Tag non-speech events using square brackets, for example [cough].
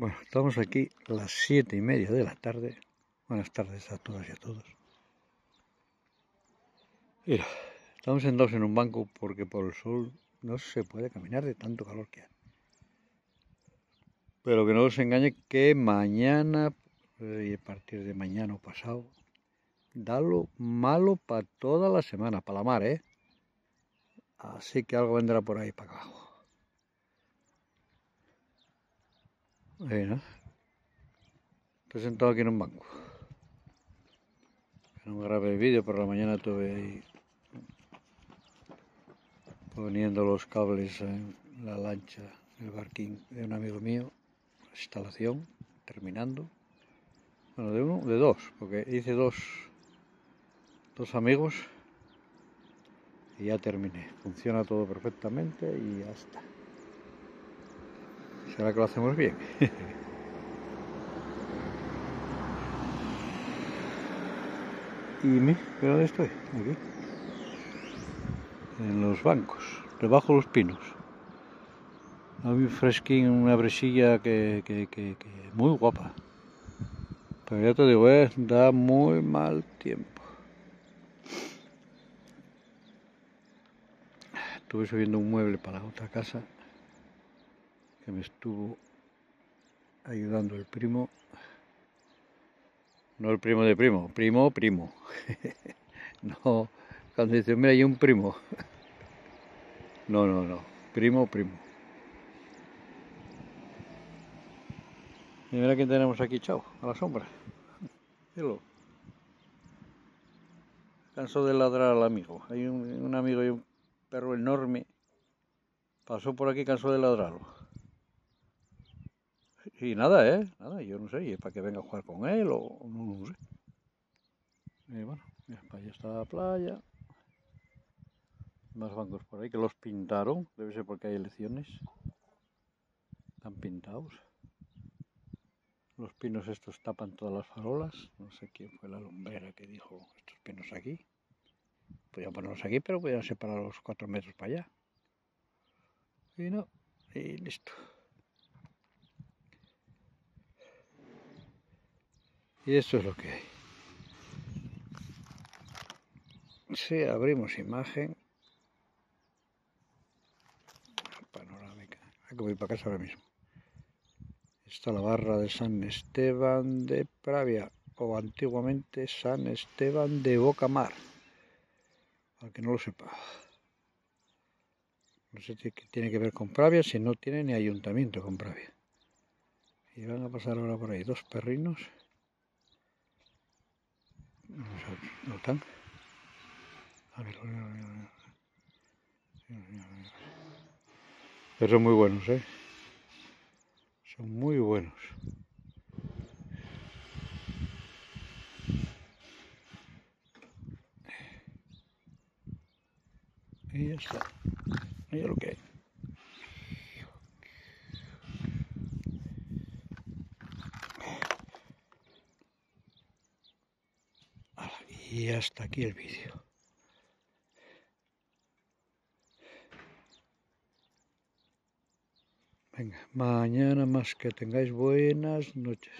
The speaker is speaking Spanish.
Bueno, estamos aquí a las siete y media de la tarde. Buenas tardes a todas y a todos. Mira, estamos sentados en un banco porque por el sol no se puede caminar de tanto calor que hay. Pero que no os engañe que mañana, y a partir de mañana o pasado, da lo malo para toda la semana, para la mar, ¿eh? Así que algo vendrá por ahí para abajo. Bueno, estoy sentado aquí en un banco. No grabé el vídeo, por la mañana tuve ahí poniendo los cables en la lancha, el barquín de un amigo mío, instalación, terminando. Bueno, de uno, de dos, porque hice dos, dos amigos y ya terminé. Funciona todo perfectamente y ya está. ¿Será que lo hacemos bien? [laughs] y me, ¿dónde estoy? Aquí. En los bancos, debajo de los pinos. Hay un fresquín, una bresilla que, que, que, que, muy guapa. Pero ya te digo, eh, da muy mal tiempo. Estuve subiendo un mueble para otra casa que me estuvo ayudando el primo. No el primo de primo, primo, primo. [laughs] no, cuando dice, mira, hay un primo. [laughs] no, no, no, primo, primo. Y mira quién tenemos aquí, chao, a la sombra. [laughs] Hello. Cansó de ladrar al amigo. Hay un, un amigo y un perro enorme. Pasó por aquí, cansó de ladrarlo. Y nada, ¿eh? Nada, yo no sé, y es para que venga a jugar con él o no, no sé. Y bueno, para allá está la playa. Más bancos por ahí que los pintaron, debe ser porque hay elecciones. Están pintados. Los pinos estos tapan todas las farolas. No sé quién fue la lumbrera que dijo estos pinos aquí. Podían ponerlos aquí, pero podían separar los cuatro metros para allá. Y no, y listo. Y esto es lo que hay. Si abrimos imagen panorámica, hay que voy para casa ahora mismo. Está la barra de San Esteban de Pravia o antiguamente San Esteban de Bocamar, para que no lo sepa. No sé qué tiene que ver con Pravia, si no tiene ni ayuntamiento con Pravia. Y van a pasar ahora por ahí dos perrinos. ¿No están? A ver. Pero son muy buenos, ¿eh? Son muy buenos. Y ya está. Mira lo que hay. Y hasta aquí el vídeo. Venga, mañana más que tengáis buenas noches.